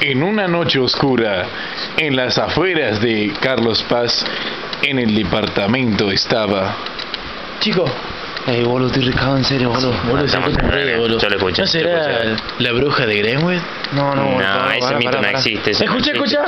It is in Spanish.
En una noche oscura, en las afueras de Carlos Paz, en el departamento estaba. Chico. Ey, boludo, estoy recado en serio, boludo. Boludo, estamos en re, el- boludo. yo lo escuché, ¿No será la bruja de Greenwood? No, no, boludo. No, ese mito no existe, Escucha, escucha.